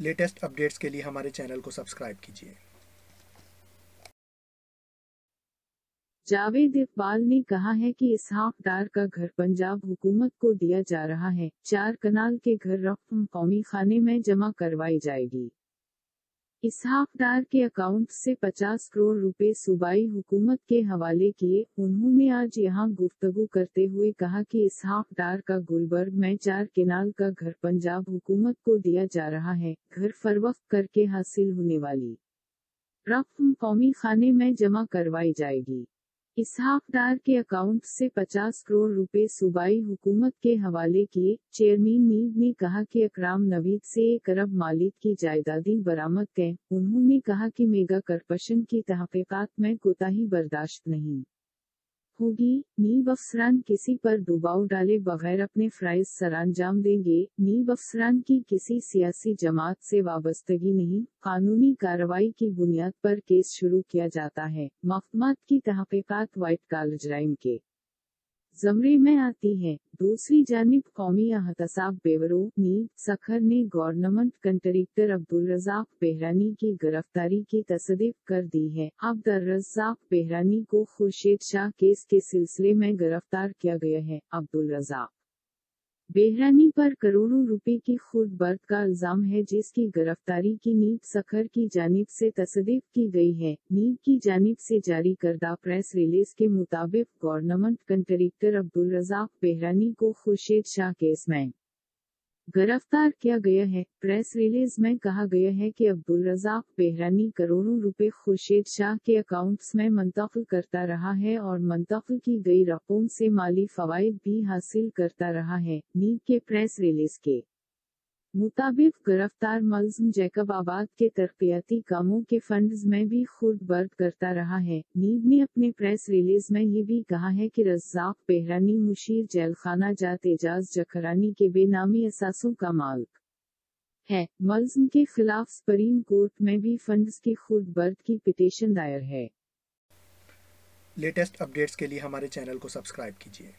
Latest updates के लिए हमारे चैनल को सब्सक्राइब कीजिए। जावेद इकबाल ने कहा है कि इसहाक डार का घर पंजाब हुकूमत को दिया जा रहा है। चार कनाल के घर रकम कौमी खाने में जमा करवाई जाएगी। इसहाक डार के अकाउंट से 50 करोड़ रुपए सूबाई हुकूमत के हवाले किए, उन्होंने आज यहाँ गुफ्तगु करते हुए कहा कि इसहाक डार का गुलबर्ग में चार किनाल का घर पंजाब हुकूमत को दिया जा रहा है, घर फरवख्त करके हासिल होने वाली। रकम कौमी खाने में जमा करवाई जाएगी। इसहाक डार के अकाउंट से 50 करोड़ रुपए सूबाई हुकूमत के हवाले किए, चेयरमैन मीर ने कहा कि अकराम नवीद से एक अरब मालिक की जायदादी बरामद गए, उन्होंने कहा कि मेगा करपशन की तहकीकात में कोताही बर्दाश्त नहीं। होगी नीब अफसरान किसी पर दबाव डाले बगैर अपने फ्राइज सरंजाम देंगे नीब अफसरान की किसी सियासी जमात से वाबस्तगी नहीं, कानूनी कार्रवाई की बुनियाद पर केस शुरू किया जाता है मफमात की तहकीकत व्हाइट कॉलेज जराइम के। जमरे में आती है। दूसरी जानब कौमी अहतसाब बेवरो सखर ने गवर्नमेंट कंट्रेक्टर अब्दुल रजाक बेहरानी की गिरफ्तारी की तस्दीक कर दी है। अब्दुल रजाक बेहरानी को खुर्शीद शाह केस के सिलसिले में गिरफ़्तार किया गया है। अब्दुल रजाक बेहरानी पर करोड़ों रुपए की खुद बर्द का इल्ज़ाम है जिसकी गिरफ्तारी की नींव सखर की जानिब से तस्दीक की गई है। नींव की जानब से जारी करदा प्रेस रिलीज़ के मुताबिक गवर्नमेंट कंट्रेक्टर अब्दुल रजाक बेहरानी को खुर्शीद शाह केस में गिरफ़्तार किया गया है। प्रेस रिलीज़ में कहा गया है कि अब्दुल रजाक बेहरानी करोड़ों रुपए खुर्शीद शाह के अकाउंट्स में मुंतकिल करता रहा है और मुंतकिल की गई रकम से माली फवायद भी हासिल करता रहा है। नीट के प्रेस रिलीज़ के मुताबिक गिरफ़्तार मलजम जैकब आबाद के तरक्याती कामों के फंड्स में भी खुद बर्द करता रहा है। नीब ने अपने प्रेस रिलीज़ में ये भी कहा है कि रज्जाक बेहरानी मुशीर जेलखाना जात एजाज जखरानी के बेनामी असासों का मालिक है। मलजम के खिलाफ सुप्रीम कोर्ट में भी फंड्स की खुद बर्द की पिटीशन दायर है। लेटेस्ट अपडेट्स के लिए हमारे चैनल को सब्सक्राइब कीजिए।